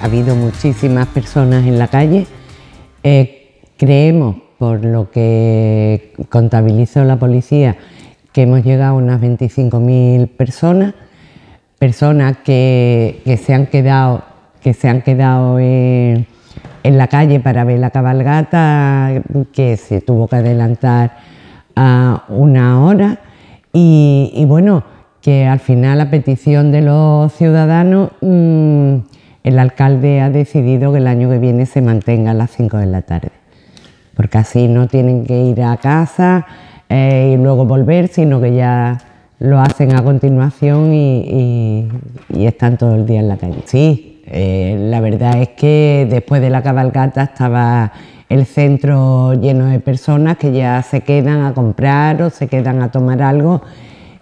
ha habido muchísimas personas en la calle. Eh, creemos, por lo que contabilizó la policía, que hemos llegado a unas 25.000 personas, personas que, se han quedado, que se han quedado en, la calle para ver la cabalgata, que se tuvo que adelantar a una hora y, bueno, que al final a petición de los ciudadanos mm, el alcalde ha decidido que el año que viene se mantenga a las 5 de la tarde, porque así no tienen que ir a casa eh, y luego volver, sino que ya lo hacen a continuación y, están todo el día en la calle. Sí, eh, la verdad es que después de la cabalgata estaba el centro lleno de personas que ya se quedan a comprar o se quedan a tomar algo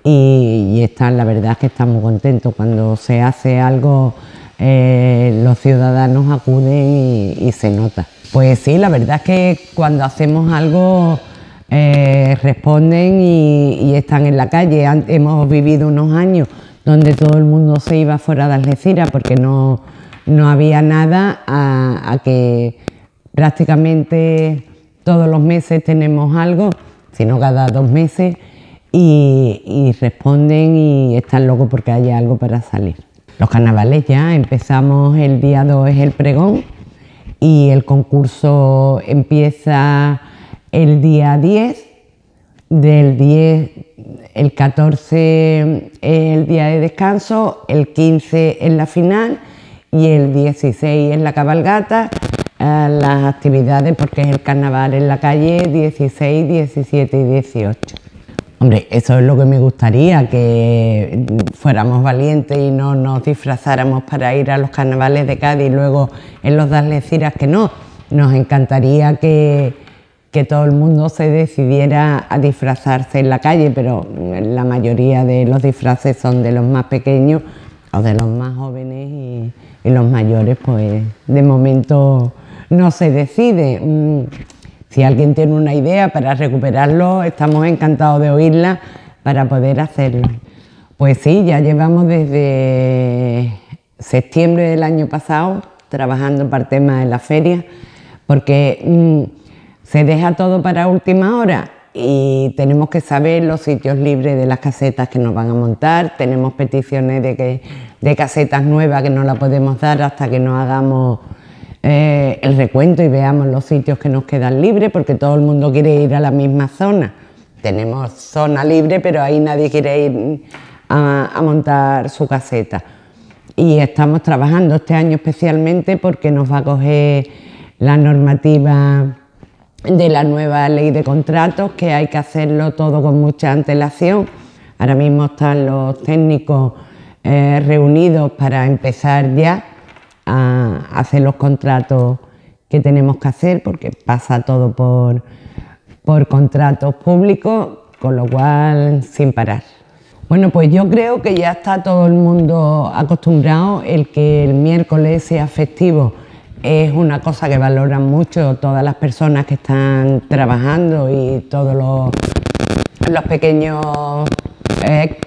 y, están, la verdad es que estamos contentos cuando se hace algo eh, los ciudadanos acuden y, se nota. Pues sí, la verdad es que cuando hacemos algo eh, responden y, están en la calle. Hemos vivido unos años donde todo el mundo se iba fuera de Algeciras porque no, no había nada a, que prácticamente todos los meses tenemos algo, sino cada dos meses, y, y responden y están locos porque haya algo para salir. Los carnavales ya empezamos el día 2 es el pregón y el concurso empieza el día 10, del 10, el 14 es el día de descanso, el 15 es la final y el 16 es la cabalgata, eh, las actividades porque es el carnaval en la calle 16, 17 y 18. Hombre, eso es lo que me gustaría, que fuéramos valientes y no nos disfrazáramos para ir a los carnavales de Cádiz y luego en los de que no. Nos encantaría que, que todo el mundo se decidiera a disfrazarse en la calle, pero la mayoría de los disfraces son de los más pequeños o de los más jóvenes y, los mayores, pues de momento no se decide. Si alguien tiene una idea para recuperarlo, estamos encantados de oírla para poder hacerlo. Pues sí, ya llevamos desde septiembre del año pasado trabajando para el tema de la feria, porque mm, se deja todo para última hora y tenemos que saber los sitios libres de las casetas que nos van a montar. Tenemos peticiones de, que, de casetas nuevas que no la podemos dar hasta que no hagamos eh, el recuento y veamos los sitios que nos quedan libres, porque todo el mundo quiere ir a la misma zona. Tenemos zona libre, pero ahí nadie quiere ir a, montar su caseta. Y estamos trabajando este año especialmente porque nos va a coger la normativa de la nueva ley de contratos, que hay que hacerlo todo con mucha antelación. Ahora mismo están los técnicos eh, reunidos para empezar ya a hacer los contratos que tenemos que hacer, porque pasa todo por, por contratos públicos, con lo cual sin parar. Bueno, pues yo creo que ya está todo el mundo acostumbrado el que el miércoles sea festivo es una cosa que valoran mucho todas las personas que están trabajando y todos los, pequeños eh,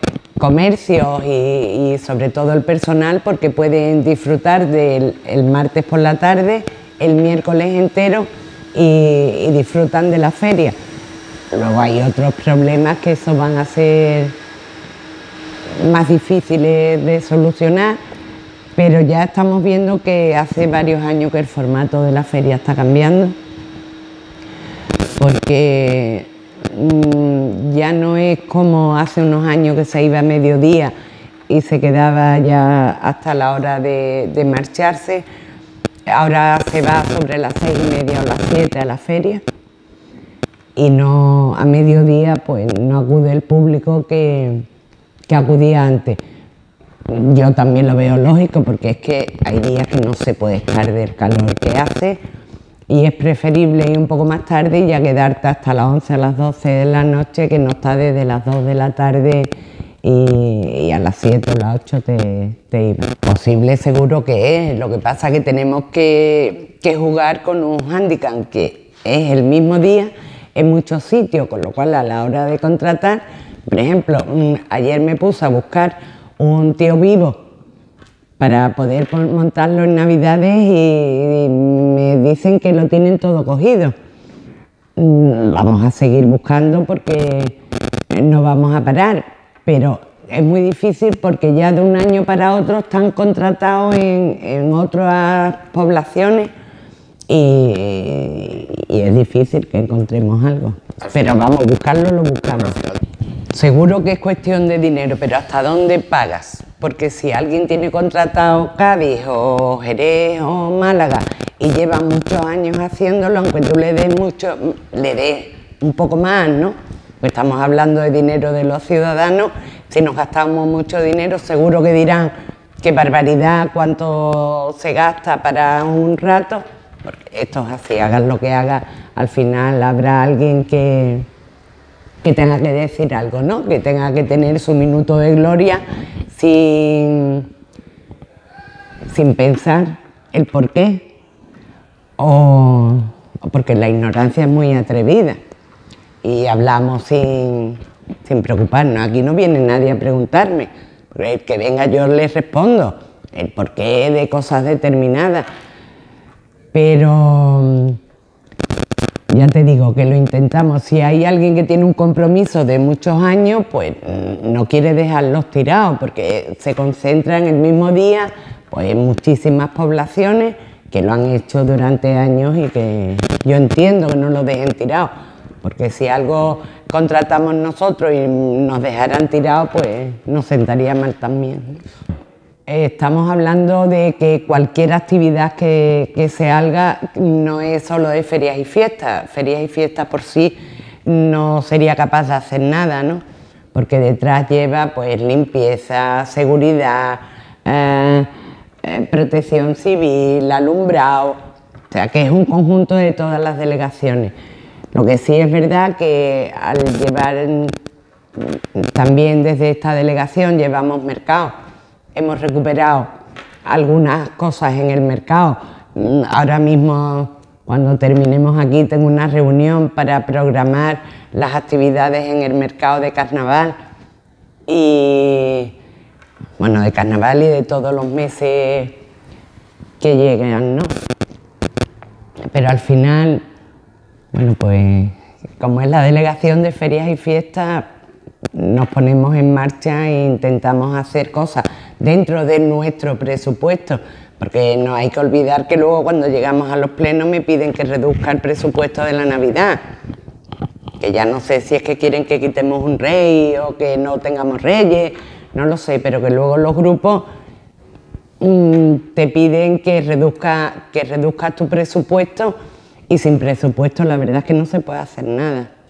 comercios y, sobre todo el personal porque pueden disfrutar del martes por la tarde, el miércoles entero y, y disfrutan de la feria. Luego hay otros problemas que eso van a ser más difíciles de solucionar pero ya estamos viendo que hace varios años que el formato de la feria está cambiando, porque ya no es como hace unos años que se iba a mediodía y se quedaba ya hasta la hora de, marcharse. Ahora se va sobre las seis y media o las siete a la feria y no a mediodía pues no acude el público que acudía antes. Yo también lo veo lógico porque es que hay días que no se puede estar del calor que hace y es preferible ir un poco más tarde y ya quedarte hasta las 11, a las 12 de la noche que no está desde las 2 de la tarde y, a las 7 o las 8 te, te Posible seguro que es, lo que pasa es que tenemos que, que jugar con un handicap que es el mismo día en muchos sitios, con lo cual a la hora de contratar, por ejemplo, mm, ayer me puse a buscar un tío vivo para poder montarlo en Navidades y, me dicen que lo tienen todo cogido. Mm, vamos a seguir buscando porque no vamos a parar, pero es muy difícil porque ya de un año para otro están contratados en, otras poblaciones y, y, es difícil que encontremos algo. Pero vamos, buscarlo lo buscamos. Seguro que es cuestión de dinero, pero ¿hasta dónde pagas? Porque si alguien tiene contratado Cádiz o Jerez o Málaga y lleva muchos años haciéndolo, aunque tú le des mucho, le des un poco más, ¿no? Pues estamos hablando de dinero de los ciudadanos, si nos gastamos mucho dinero seguro que dirán qué barbaridad, cuánto se gasta para un rato, porque esto es así, hagan lo que hagan, al final habrá alguien que que tenga que decir algo, ¿no? que tenga que tener su minuto de gloria sin, sin pensar el por qué o, porque la ignorancia es muy atrevida y hablamos sin, sin preocuparnos. Aquí no viene nadie a preguntarme, el que venga yo le respondo el porqué de cosas determinadas, pero ya te digo que lo intentamos. Si hay alguien que tiene un compromiso de muchos años, pues mm, no quiere dejarlos tirados porque se concentra en el mismo día pues, en muchísimas poblaciones que lo han hecho durante años y que yo entiendo que no lo dejen tirados. Porque si algo contratamos nosotros y nos dejaran tirados, pues nos sentaría mal también. Estamos hablando de que cualquier actividad que, se haga no es solo de ferias y fiestas. Ferias y fiestas por sí no sería capaz de hacer nada, ¿no? Porque detrás lleva pues limpieza, seguridad, eh, eh, protección civil, alumbrado, o sea que es un conjunto de todas las delegaciones. Lo que sí es verdad que al llevar también desde esta delegación llevamos mercado hemos recuperado algunas cosas en el mercado. Ahora mismo, cuando terminemos aquí, tengo una reunión para programar las actividades en el mercado de carnaval y, bueno, de carnaval y de todos los meses que llegan, ¿no? Pero al final, bueno, pues como es la delegación de ferias y fiestas, nos ponemos en marcha e intentamos hacer cosas dentro de nuestro presupuesto, porque no hay que olvidar que luego cuando llegamos a los plenos me piden que reduzca el presupuesto de la Navidad, que ya no sé si es que quieren que quitemos un rey o que no tengamos reyes, no lo sé, pero que luego los grupos mm, te piden que reduzca que reduzcas tu presupuesto y sin presupuesto la verdad es que no se puede hacer nada.